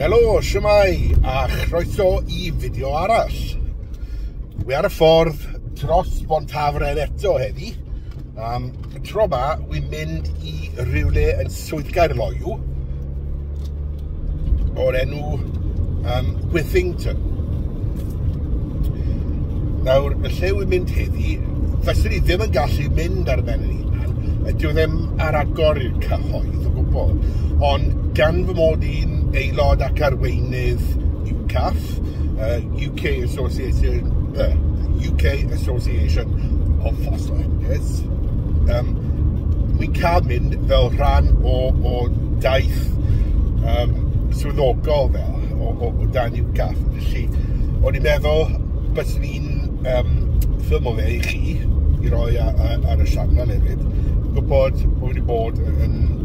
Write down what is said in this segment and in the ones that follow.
Helo, siamai, a chroeso i fideo arall. Wi ar y ffordd dros Bontafren eto heddi. Um, tro ma, wy'n mynd i rywle yn swyddgar loiw o'r enw um, Withington. Nawr, y lle wy'n mynd heddi, fyswn i ddim yn gallu mynd ar ben yn ydy o e ddim ar agor i'r cyhoedd o gwbl. Ond gan fy mod i'n aelod ac arweinydd UCAF, uh, UK Association, uh, UK Association of Fossil Edges. Um, mi cael mynd fel rhan o, o daith um, swyddogol fel, o, o, o dan UCAF. Felly, o'n i'n meddwl bys ni'n um, ffilm fe i chi, i roi ar, ar y sianel hefyd, gwybod bod wedi bod yn, yn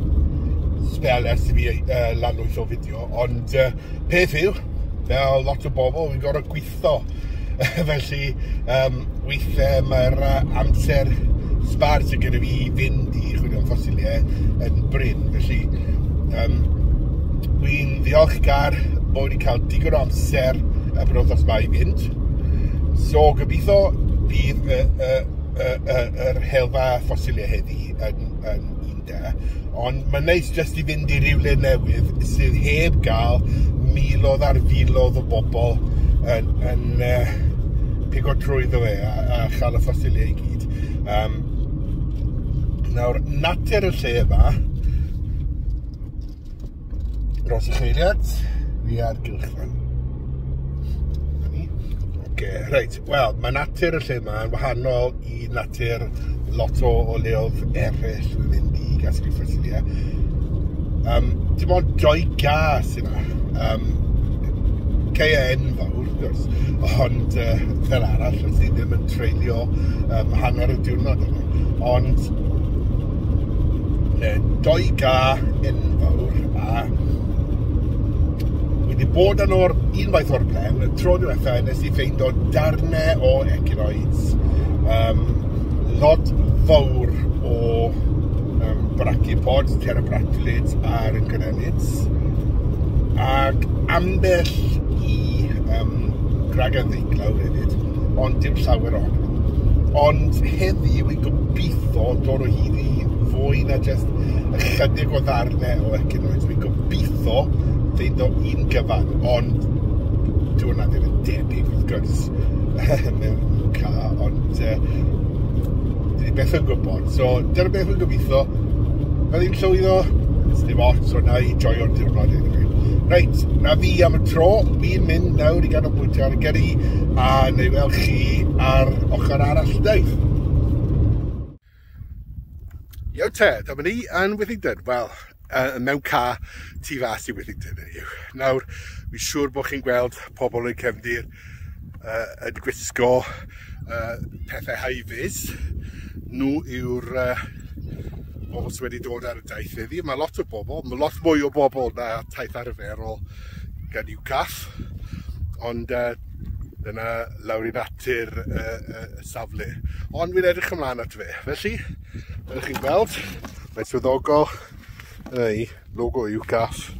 sbel ers i fi uh, lanwys o fideo, ond uh, peth yw, fel lot o bobl, fi'n gorau gweithio. Felly, um, weithiau mae'r uh, amser sbar sy'n gyda fi i fynd i chwilio'n ffosiliau yn bryn. Felly, um, dwi'n ddiolchgar bod wedi cael digon o amser y brwythos mae i fynd. So, gobeithio bydd yr uh, uh, uh, uh, uh, helfa ffosiliau heddi yn, yn gyda, ond mae'n neis jyst i fynd i rywle newydd sydd heb gael milodd ar filodd o bobl yn, yn uh, pigo trwyddo fe a, a chael y ffosiliau i gyd. Um, nawr, natur y lle yma, dros y cheiliad, fi ar gylchfan. Okay, reit, wel, mae natur y lle yma yn wahanol i natur lot o, o leoedd eraill dwi'n mynd gas ydi ffasilia. Um, dim ond doi gas yna. Um, CN enfawr, gwrs, ond uh, fel arall, os i ddim yn treulio um, hanner y diwrnod yna. Ond, ne, doi ga enfawr, a wedi bod yn o'r unwaith o'r plen, y tro diwetha nes i ffeind o darnau o ecinoids, um, lot fawr o brachypods, terabractylates a'r granits ac ambell i um, gragan ddeiglaw hefyd, ond dim llawer on. Ond heddiw i gobeithio dod o hyd i fwy na jyst ychydig o ddarnau o econoid. Dwi'n gobeithio ddeud o un gyfan, ond dwi'n hwnna ddim yn debyg wrth gwrs mewn ca, ond uh, dwi beth yn gwybod. So, dyna beth yn gobeithio, na ddim llwyddo, ddim ots, so na i joio'r diwrnod i ddweud. Reit, na fi am y tro, fi'n mynd nawr i ganolbwyntio ar y gyrru, a neu fel chi ar ochr arall daith. Iawn te, dyma ni yn Withington. Wel, uh, mewn ca tu fas i Withington yw. Nawr, fi'n siŵr bod chi'n gweld pobl yn cefndir uh, yn gwisgo uh, pethau haifus. Nhw yw'r uh, bobl sydd wedi dod ar y daith iddi. Mae lot o bobl, mae lot mwy o bobl na taith arferol gan i'w caff. Ond uh, dyna lawr i natur y uh, uh, safle. Ond fi'n edrych ymlaen at fe. Felly, fel chi'n gweld, mae swyddogol ei logo i'w caff.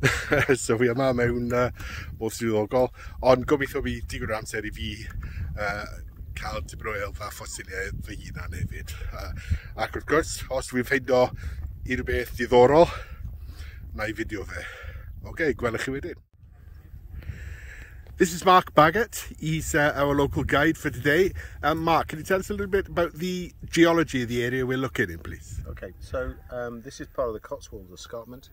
so fi yma mewn uh, o swyddogol. Ond gobeithio fi digon amser i fi uh, cael ffosiliau fy hunan hefyd. Ac wrth gwrs, os dwi'n na i fideo fe. Okay, gwelwch chi wedyn. This is Mark Baggett. He's uh, our local guide for today. Um, Mark, can you tell us a little bit about the geology of the area we're looking in, please? Okay, so um, this is part of the Cotswolds Escarpment.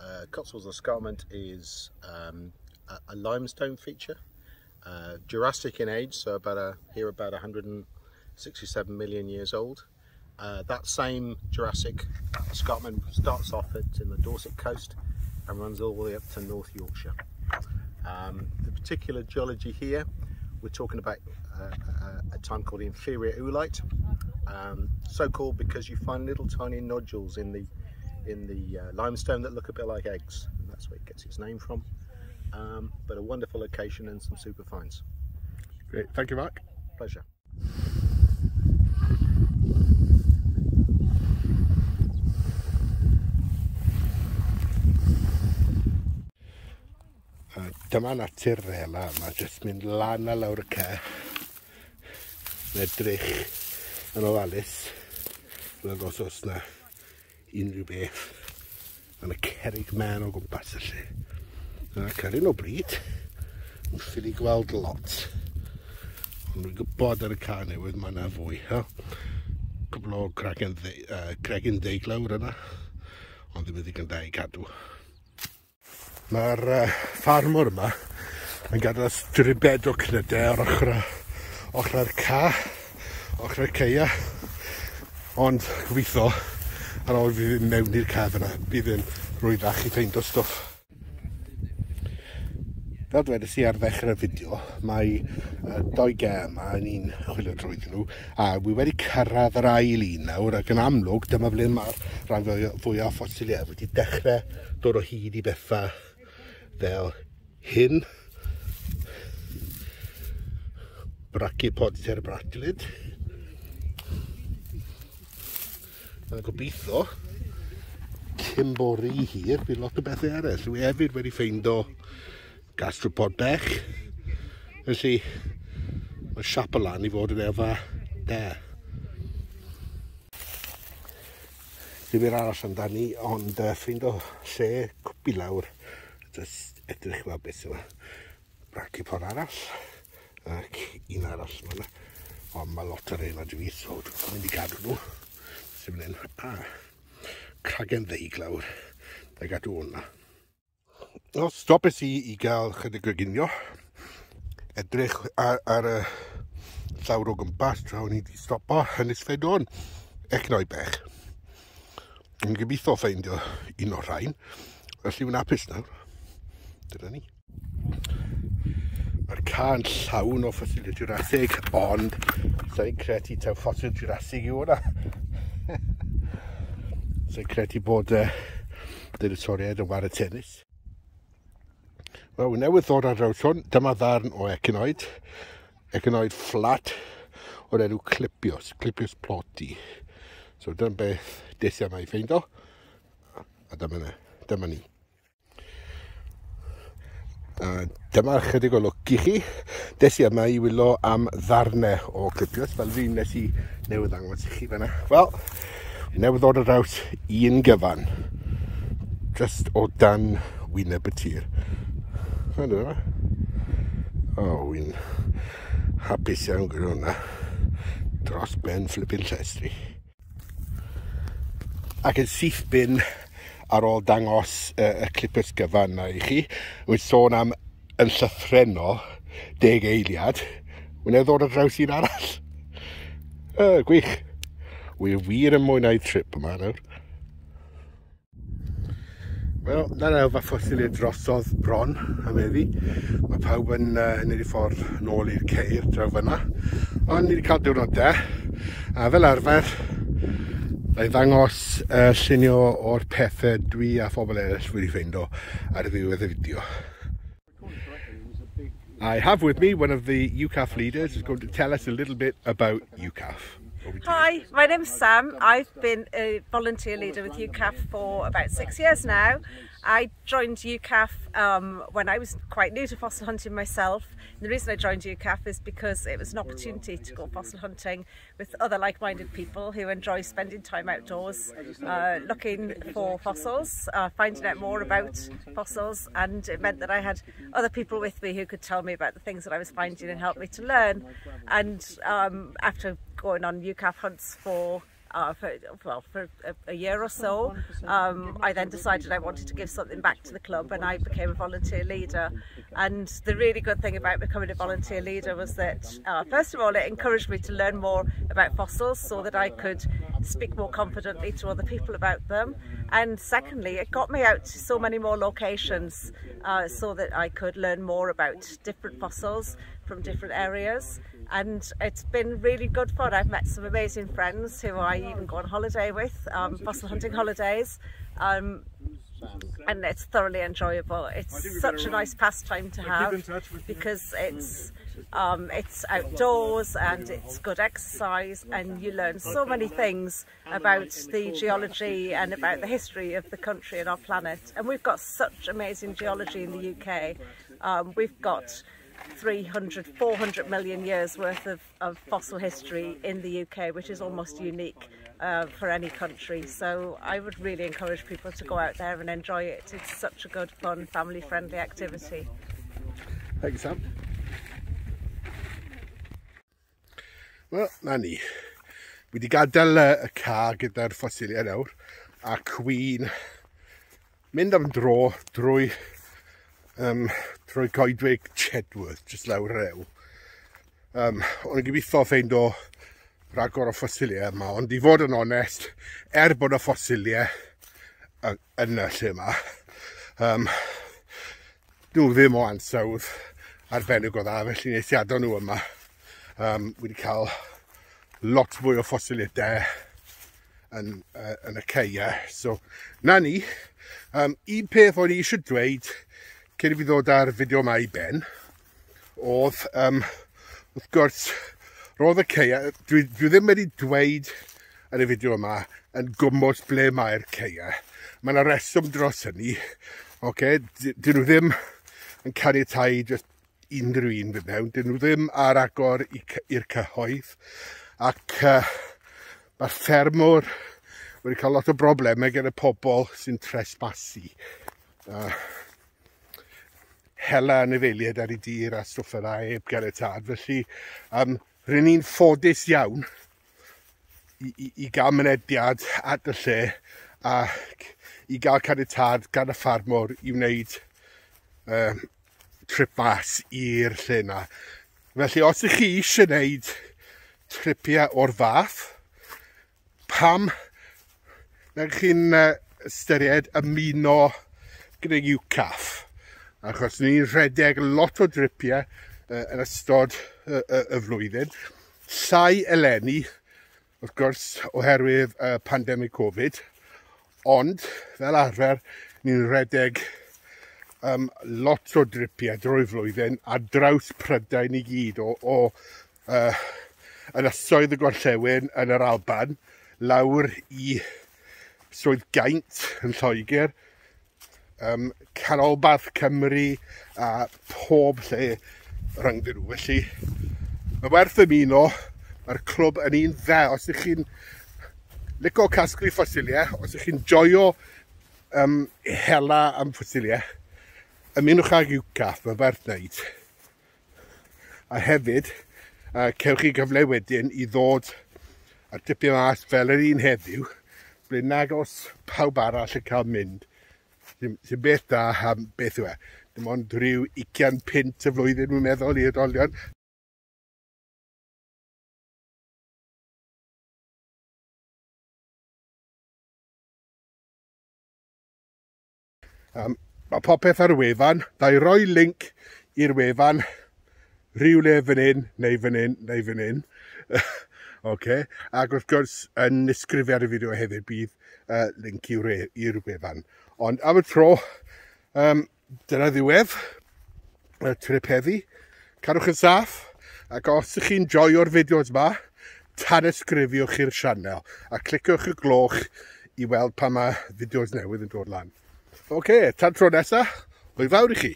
Uh, Cotswolds Escarpment is um, a, a, limestone feature, uh, Jurassic in age, so about a, here about 167 million years old. Uh, that same Jurassic escarpment starts off at, in the Dorset coast and runs all the way up to North Yorkshire. Um, the particular geology here, we're talking about a, uh, a time called the inferior oolite. Um, so called because you find little tiny nodules in the in the uh, limestone that look a bit like eggs. And that's where it gets its name from. um, but a wonderful location and some super finds. Great, thank you, Mark. Pleasure. Dyma natur rela yma, jyst mynd lan a lawr y ce, yn edrych yn ofalus, rwy'n os oes na unrhyw beth yn y cerig man o gwmpas y lle. Ac ar o bryd, wrth i ni gweld lot. Ond rwy'n gwybod ar y car newydd mae yna fwy. Ha? Cwbl o cregyn uh, Deiglawr yna, ond ddim wedi gynda i cadw. Mae'r uh, ffarmwr yma yn gadael stribed o cnydau o'r ochr ochrau'r ca, ochrau'r ceia. Ond gobeithio, ar ôl fi mewn i'r cef yna, bydd yn rwyddach i ffeind o stwff Fel dwedais i ar ddechrau'r fideo, mae uh, doi gem a ni'n chwilio drwyddyn nhw, a wy wedi cyrraedd yr ail un nawr, ac yn amlwg, dyma ble mae'r rhan fwy o ffosiliau e, wedi dechrau dod o hyd i betha fel hyn, brachipod cerebratulid, a gobeithio, cyn bori hir, bydd lot o bethau eraill. Wy hefyd wedi ffeindo gastropod bech. Felly, mae siap o lan i fod yn efa de. Dim i'r aros amdani, ond uh, ffeind o lle cwpi lawr. Just edrych fel beth yma. Braci por arall, ac un arall yma. Ond mae lot o'r ein o dwi, so dwi'n mynd i gadw nhw. Sy'n mynd yn, a, cragen ddeig lawr. Dwi'n gadw hwnna. Wel, stopes i i gael chydig o ginio. Edrych ar, ar y llawr o gwmpas tra o'n i wedi stopo Hynys Fedon. Ecnoi bech. Yn gobeithio ffeindio un o'r rhain. Felly fi'n apus nawr. Dyna ni. Mae'r can llawn o ffosil Jurassic, ond sa'n credu taw ffosil Jurassic yw hwnna. sa'n credu bod e, uh, dynatoriaid yn war y tennis. Wel, newydd ddod ar draws hwn, dyma ddarn o ecenoid. Ecenoid flat o'r enw Clipios, Clipios Ploti. So dyna beth desia mae i ffeindo. A dyma ni. Dyma ni. A dyma chydig o lwc i chi. Desia yma i wylo am ddarnau o Clipios, fel fi nes i newydd angos i chi fyna. Wel, newydd ddod ar draws un gyfan. Just o dan wyneb y tir. Wel yma. O, wy'n hapus iawn gyda hwnna. Dros ben flippin llestri. Ac yn syth bin ar ôl dangos uh, y clipus gyfan na i chi, wy'n sôn am yn llythrenno deg eiliad, wy'n i ddod ar draws un arall. Uh, gwych. Wy'n wir yn mwynhau trip yma nawr. Wel, na nawr fa ffosil drosodd bron am eddi. Mae pawb yn uh, neud i ffordd nôl i'r ceir draw fyna. Ond ni wedi cael diwrnodau. A fel arfer, Neu ddangos uh, llunio o'r pethau dwi a phobl eraill wedi ffeindo ar y ddiwedd y fideo. I have with me one of the UCAF leaders who's going to tell us a little bit about UCAF. Hi, my name's Sam. I've been a volunteer leader with UCAF for about six years now. I joined UCAF um, when I was quite new to fossil hunting myself. And the reason I joined UCAF is because it was an opportunity to go fossil hunting with other like-minded people who enjoy spending time outdoors, uh, looking for fossils, uh, finding out more about fossils, and it meant that I had other people with me who could tell me about the things that I was finding and help me to learn. And um, after going on UCAF hunts for uh, for, well, for a, a, year or so. Um, I then decided I wanted to give something back to the club and I became a volunteer leader. And the really good thing about becoming a volunteer leader was that, uh, first of all, it encouraged me to learn more about fossils so that I could speak more confidently to other people about them. And secondly, it got me out to so many more locations uh, so that I could learn more about different fossils from different areas and it's been really good fun. I've met some amazing friends who I even go on holiday with, um, fossil hunting holidays. Um, and it's thoroughly enjoyable. It's such a nice pastime to have because it's um, it's outdoors and it's good exercise and you learn so many things about the geology and about the history of the country and our planet. And we've got such amazing geology in the UK. Um, we've got 300, 400 million years worth of, of fossil history in the UK, which is almost unique uh, for any country. So I would really encourage people to go out there and enjoy it. It's such a good, fun, family-friendly activity. Thanks, Sam. Wel, na ni. Fi wedi gadael y car gyda'r ffosiliau nawr a Queen mynd am dro drwy um, drwy coedwig Chedworth, jyst lawr rew. Um, o'n i'n gobeithio ffeind o rhagor o ffosiliau yma, ond i fod yn onest, er bod y ffosiliau yn y lle yma, um, nhw ddim o ansawdd arbennig o dda, felly nes i adon nhw yma. Um, wedi cael lot fwy o ffosiliau de yn, uh, yn y ceia. So, na ni. Um, un peth o'n i eisiau dweud cyn i fi ddod ar fideo yma i ben, oedd, um, wrth gwrs, roedd y ceia, dwi, dwi ddim wedi dweud yn y fideo yma yn gwmwys ble mae'r ceia. Mae yna reswm dros hynny, oce, okay, dyn nhw ddim yn caniatau just unrhyw un fydd mewn, dyn nhw ddim ar agor i'r cyhoedd, ac uh, mae'r ffermwr wedi cael lot o broblemau gyda pobl sy'n tresbasu. Uh, hela yn anifeiliaid ar ei dir a stwff yna heb gael y tad. Felly, um, rydyn ni'n ffodus iawn i, i, i gael mynediad at y lle a i gael caniatad gan y ffarmwr i wneud um, trip mas i'r lle yna. Felly, os ych chi eisiau gwneud tripiau o'r fath, pam na chi'n uh, ystyried ymuno gyda UCAF? Achos ni'n rhedeg lot o dripiau uh, yn ystod uh, uh, y flwyddyn. Sai eleni, wrth gwrs, oherwydd y uh, pandemig Covid. Ond, fel arfer, ni'n rhedeg um, lot o dripiau drwy flwyddyn a draws prydain i gyd o, o uh, yn ysoedd y gorllewin yn yr Alban lawr i swydd gaint yn Lloegr um, Canolbarth Cymru a pob lle rhyngddyn nhw. Felly, mae werth ymuno, mae'r clwb yn un dda. Os ydych chi'n lico casglu ffosiliau, os ydych chi'n joio um, hela am ffosiliau, ymunwch ag i'w caff, mae werth wneud. A hefyd, uh, cewch chi gyfle wedyn i ddod ar dipio mas fel yr un heddiw, ble nag os pawb arall yn cael mynd. Ddim beth da am beth yw e. Dim ond rhyw 20 pint y flwyddyn mwyn meddwl i oedolion. Um, mae popeth ar y wefan. Da i roi link i'r wefan rhywle fan hyn, neu fan hyn, neu fan hyn. okay. Ac wrth gwrs, yn ysgrifiad y fideo hefyd bydd uh, link i'r wefan. Ond am y tro, um, dyna ddiwedd, y trip heddi. Carwch yn saff, ac os ydych chi'n joio'r fideos yma, tan ysgrifiwch i'r sianel, a cliciwch y gloch i weld pa mae fideos newydd yn dod lan. Oce, okay, tan tro nesaf, o'i fawr i chi.